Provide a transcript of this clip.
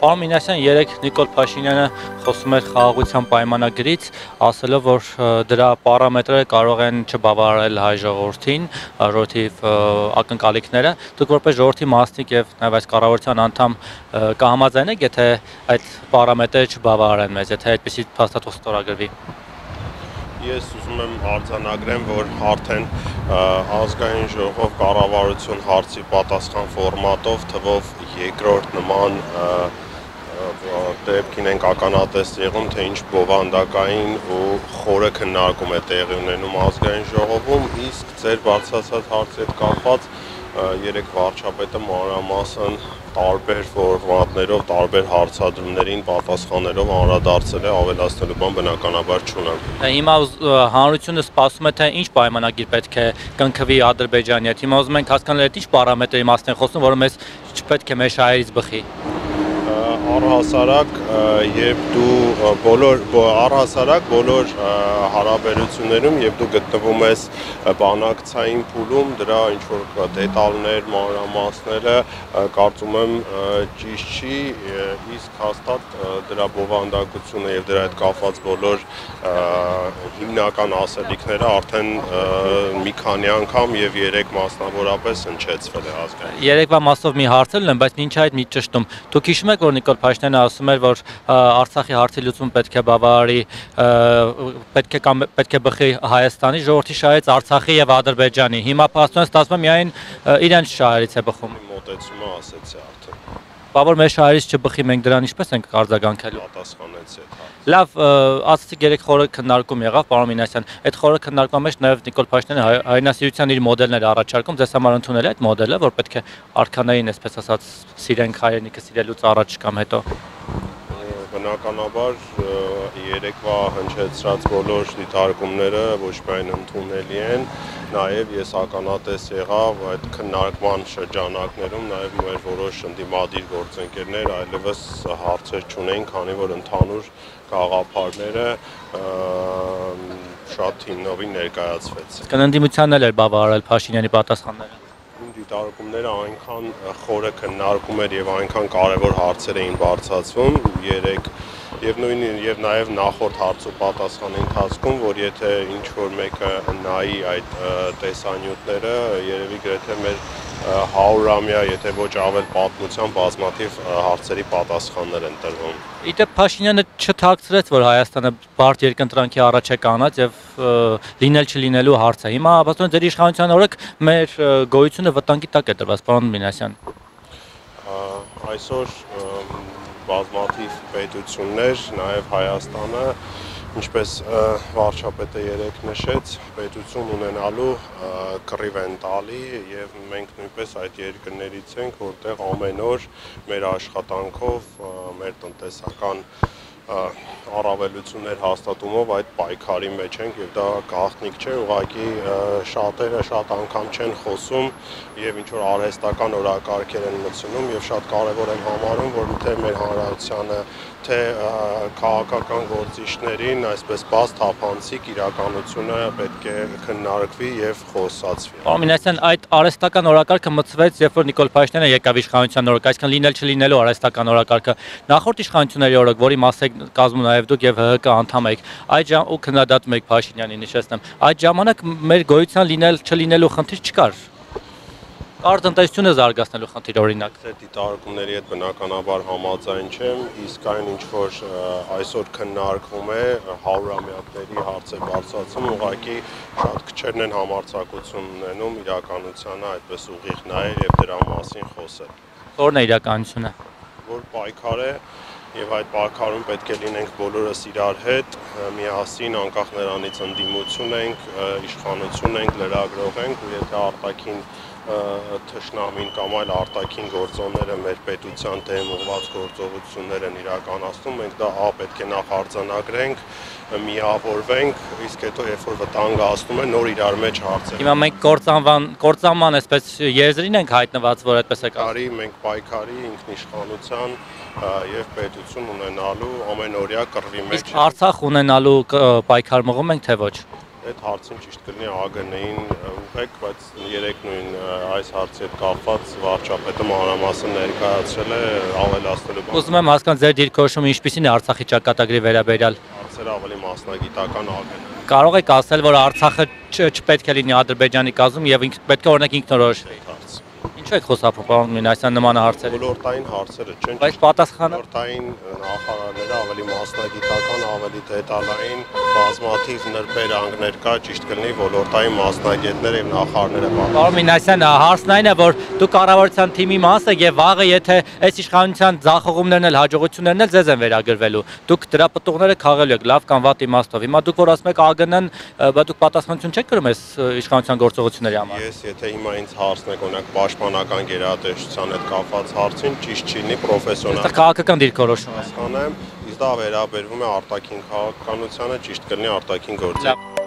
Պարոն Մինասյան, երեք Նիկոլ Փաշինյանը խոսում էր խաղաղության պայմանագրից, ասելով, որ դրա պարամետրերը կարող են չբավարարել հայ ժողովրդին, ժողովրդի ակնկալիքները։ Դուք որպես ժողովրդի մասնիկ եւ նաեւ այս կառավարության անդամ կհամաձայնեք, եթե այդ պարամետրերը չբավարարեն մեզ, եթե այդպիսի փաստաթուղթ ստորագրվի ես ուզում եմ արձանագրեմ, որ արդեն ազգային ժողով կառավարություն հարցի պատասխան ֆորմատով թվով երկրորդ նման դեպքին ենք ականատես եղում, թե ինչ բովանդակային ու խորը քննարկում է տեղի ունենում ազգային ժողովում, իսկ ձեր բարձրացած հարցի հետ կապված երեք վարչապետը մանրամասն տարբեր ֆորմատներով, տարբեր հարցադրումներին պատասխանելով անդրադարձել է ավելացնելու բան բնականաբար չունեմ։ Հիմա հանրությունը սպասում է թե ինչ պայմանագիր պետք է կնքվի Ադրբեջանի հետ։ Հիմա ուզում ենք հասկանալ այդ ինչ պարամետրերի մասն են խոսում, որը մեզ չպետք է մեր շահերից բխի առհասարակ երբ դու բոլոր առհասարակ բոլոր հարաբերություններում երբ դու գտնվում ես բանակցային փուլում դրա ինչ որ դետալներ, մանրամասները կարծում եմ ճիշտ չի իսկ հաստատ դրա բովանդակությունը եւ դրա հետ կապված բոլոր հիմնական ասելիքները արդեն մի քանի անգամ եւ երեք մասնավորապես հնչեցվել է ազգային։ Երեկվա մասով մի հարցել եմ, բայց ոչ այդ մի ճշտում։ Դուք հիշում եք որ Նիկոլ Փաշինյանը ասում էր, որ Արցախի հարցի լուծում պետք է բավարարի, պետք է կամ պետք է բխի Հայաստանի ժողովրդի շահից Արցախի եւ Ադրբեջանի։ Հիմա փաստորեն ստացվում է միայն իրենց շահերից է բխում։ Մոտեցումը ասեցի արդեն։ Բա որ մեր շահերից չբխի մենք դրան ինչպես ենք արձագանքելու։ Պատասխանեցի այդ հարցը։ Լավ, ասացիք երեք խորը քննարկում եղավ, պարոն Մինասյան։ Այդ խորը քննարկման մեջ նաև Նիկոլ Փաշինյանը հայնասիրության իր մոդելներ առաջարկում, ձեզ համար ընդունել է այդ մոդելը, որ պետք է արքանային, այսպես ասած, սիրենք հայրենիքը սիրելուց առաջ կամ հետո բնականաբար երեկվա հնչեցրած բոլոր դիտարկումները ոչ միայն ընդունելի են, նաև ես ականատես եղավ այդ քննարկման շրջանակներում նաև մեր որոշ ընդդիմադիր գործընկերներ այլևս հարցեր չունեն, քանի որ ընդհանուր գաղափարները շատ հիմնովին ներկայացվեց։ Կննդիմությանն էլ էր բավարարել Փաշինյանի պատասխանները դիտարկումները այնքան խորը քննարկում էր եւ այնքան կարեւոր հարցեր էին բարձրացվում երեք եւ նույն եւ նաեւ նախորդ հարց ու պատասխանի ընթացքում, որ եթե ինչ որ մեկը նայի այդ տեսանյութները, երևի գրեթե մեր 100-ամյա, եթե ոչ ավել պատմության բազմաթիվ հարցերի պատասխաններ են տրվում։ Իդեպ Փաշինյանը չթաքցրեց, որ Հայաստանը բարդ երկընտրանքի առաջ է կանած եւ լինել չլինելու հարցը։ Հիմա ապաստան ձեր իշխանության օրոք մեր գոյությունը վտանգի տակ է տրված, պարոն Մինասյան։ Այսօր բազմաթիվ պետություններ, նաև Հայաստանը ինչպես վարչապետը երեք նշեց, պետություն ունենալու կռիվ են տալի եւ մենք նույնպես այդ երկրներից ենք, որտեղ ամեն օր մեր աշխատանքով, մեր տնտեսական առավելություններ հաստատումով այդ պայքարի մեջ ենք եւ դա գաղտնիք չէ, ուղղակի շատերը շատ անգամ չեն խոսում եւ ինչ որ արհեստական օրակարգեր են մտցնում եւ շատ կարեւոր են համարում, որ թե մեր հանրայությանը թե քաղաքական գործիչներին այսպես բաց թափանցիկ իրականությունը պետք է քննարկվի եւ խոսացվի։ Պարոն Մինասյան, այդ արհեստական օրակարգը մտցվեց, երբ որ Նիկոլ Փաշինյանը եկավ իշխանության օրոք, այսինքն լինել չլինելու արհեստական օրակարգը։ Նախորդ իշխանությունների օրոք, որի մաս եք կազմում նաեւ դուք եւ ՀՀԿ անդամ եք, այդ ժամ ու քննադատում եք Փաշինյանին, նշեցնեմ։ Այդ ժամանակ մեր գոյության լինել չլինելու խնդիր չկար Կար տնտեսությունը զարգացնելու խնդիր օրինակ։ Դե դիտարկումների հետ բնականաբար համաձայն չեմ, իսկ այն ինչ որ այսօր քննարկվում է հարյուրամյակների հարց է բարձրացում, ուղղակի շատ քչերն են համարձակություն ունենում իրականությանը այդպես ուղիղ նայել եւ դրա մասին խոսել։ Որն է իրականությունը։ Որ պայքար է եւ այդ պայքարում պետք է լինենք բոլորս իրար հետ միասին անկախ նրանից ընդդիմություն ենք, իշխանություն ենք, լրագրող ենք ու եթե արտաքին թշնամին կամ այլ արտաքին գործոնները մեր պետության դեմ ուղված գործողություններ են իրականացնում, մենք դա ա պետք է նախ արձանագրենք, միավորվենք, իսկ հետո երբ որ վտանգը ասնում է նոր իրար մեջ հարցեր։ Հիմա մենք կործանվան կործանման այսպես եզրին ենք հայտնված, որ այդպես է կարի մենք պայքարի ինքնիշխանության եւ պետություն ունենալու ամենօրյա կռվի մեջ։ Իսկ Արցախ ունենալու պայքար մղում ենք թե ոչ։ Այդ հարցին ճիշտ կլինի ԱԳՆ-ին ուղեք, բայց երեք նույն այս հարցի հետ կապված վարչապետը մանրամասն ներկայացրել է ավելացնելու բան։ Ուզում եմ հասկանալ ձեր դիրքորոշումը ինչպեսին է Արցախի ճակատագրի վերաբերյալ։ Հարցերը ավելի մասնագիտական ԱԳՆ։ Կարող եք ասել, որ Արցախը չպետք է լինի Ադրբեջանի կազմում եւ ինք պետք է օրինակ ինքնորոշվի։ հարց։ Ինչու եք խոսափում պարոն Մինասյան նման հարցերի։ Ոլորտային հարցերը չեն։ Բայց պատասխանը ոլորտային նախարարները ավելի մասնագիտական, ավելի դետալային, բազմաթիվ նրբերանգներ կա, ճիշտ կլինի ոլորտային մասնագետները եւ նախարարները բան։ Պարոն Մինասյան, հարցն այն է, որ դուք կառավարության թիմի մաս եք եւ վաղը եթե այս իշխանության ձախողումներն էլ հաջողություններն էլ ձեզ են վերագրվելու, դուք դրա պտուղները քաղելու եք լավ կամ վատ իմաստով։ Հիմա դուք որ ասում եք ԱԳՆ-ն, բա դուք պատասխանատվություն չեք կրում այս իշխանության գործողությունների համար։ Ես եթե հիմա ինձ հարցնեք օրինակ պաշտպանական գերատեսչության հետ կապված հարցին, ճիշտ չի լինի Այստեղ պրոֆեսիոնալ քաղաքական դիրքորոշում է։ հասկանեմ, իսկ դա վերաբերվում է արտաքին քաղաքականությանը, ճիշտ կլինի արտաքին գործի։